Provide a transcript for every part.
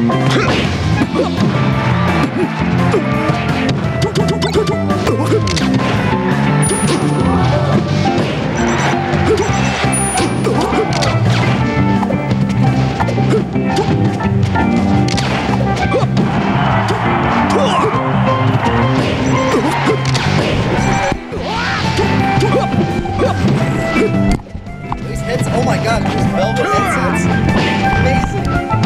These heads, oh my god, these velvet headsets. Amazing.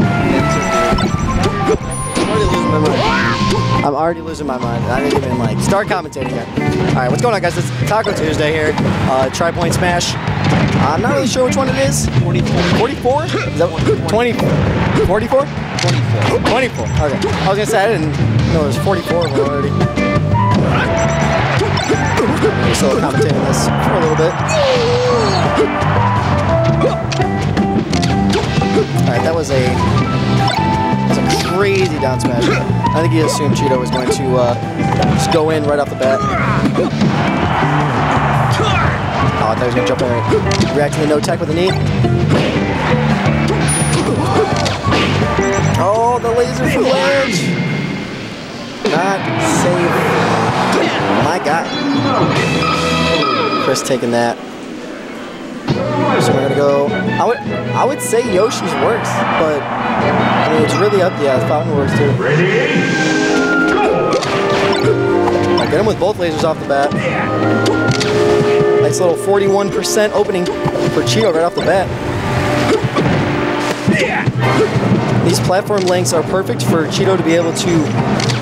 I'm already losing my mind. I'm already losing my mind. I didn't even like start commentating yet. Alright, what's going on guys? It's Taco Tuesday here. Uh, Tri Point Smash. I'm not really sure which one it is. 44. 44? Is that 20? 44? 24. 24. Okay. I was gonna say I didn't know there was 44 already. We're still commentating this for a little bit. Alright, that was a crazy down smash. I think he assumed Cheato was going to uh, just go in right off the bat. Oh, I thought he was going to jump in right. React to no tech with a knee. Oh, the laser flange! Not safe. My God. Chris taking that. So we're gonna go. I would I would say Yoshi's works, but it's really up. Yeah, Fountain works too. Ready? Go! I get him with both lasers off the bat. Nice little 41% opening for Cheato right off the bat. These platform lengths are perfect for Cheato to be able to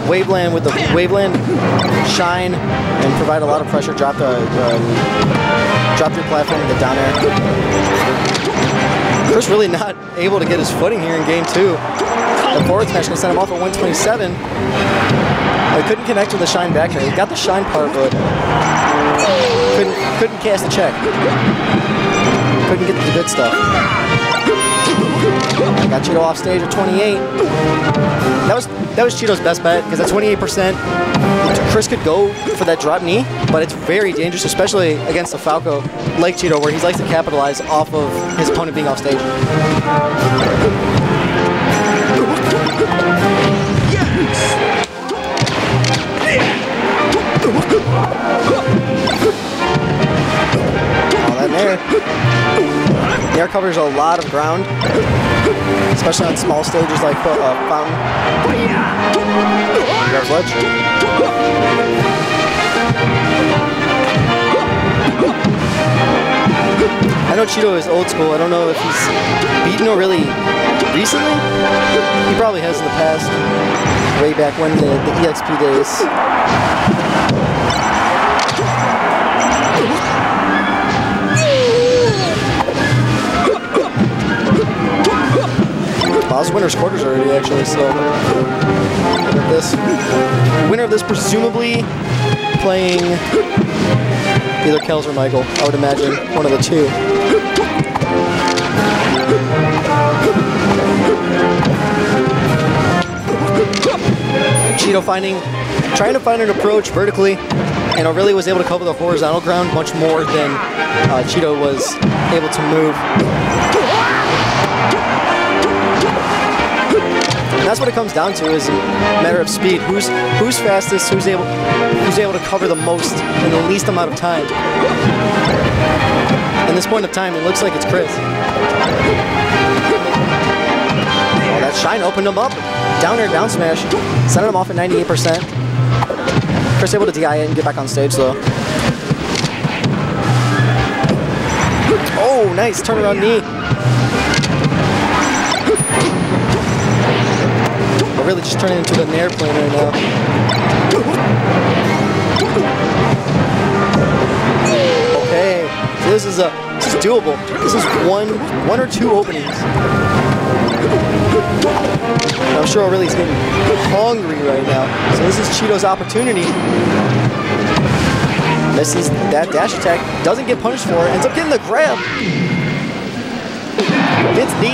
waveland with the waveland, shine, and provide a lot of pressure. Drop the, the drop your platform and get down there. Chris really not able to get his footing here in game two. The fourth smash gonna send him off at 127. I couldn't connect with the shine back there. He got the shine part, but couldn't couldn't cast the check. Couldn't get the good stuff. I got Cheato off stage at 28. That was that was Cheato's best bet because at 28%, Chris could go for that drop knee, but it's very dangerous, especially against a Falco like Cheato, where he likes to capitalize off of his opponent being off stage. Covers a lot of ground, especially on small stages like uh, Fountain. Grabs ledge. I know Cheato is old school. I don't know if he's beaten or really recently. He probably has in the past, way back when the, the EXP days. Was winner's quarters already, actually, so. This. Winner of this, presumably playing either Kells or Michael, I would imagine. One of the two. Cheato finding, trying to find an approach vertically, and really was able to cover the horizontal ground much more than uh, Cheato was able to move. And that's what it comes down to is a matter of speed. Who's who's fastest? Who's able who's able to cover the most in the least amount of time? In this point of time, it looks like it's Chris. Oh, that shine opened him up. Down air, down smash. Sending him off at 98%. Chris able to DI it and get back on stage though. Oh, nice turnaround knee. We're really just turning into an airplane right now. Okay, so this is a this is doable. This is one one or two openings. I'm sure ORLY's getting hungry right now. So this is Cheato's opportunity. Misses that dash attack, doesn't get punished for it, ends up getting the grab. Gets knee